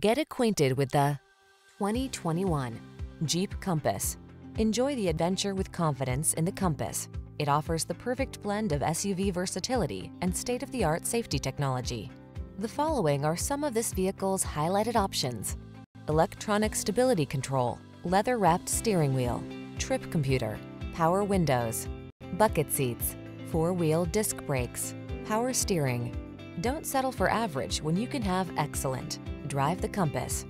Get acquainted with the 2021 Jeep Compass. Enjoy the adventure with confidence in the Compass. It offers the perfect blend of SUV versatility and state-of-the-art safety technology. The following are some of this vehicle's highlighted options. Electronic stability control, leather-wrapped steering wheel, trip computer, power windows, bucket seats, four-wheel disc brakes, power steering. Don't settle for average when you can have excellent. Drive the Compass.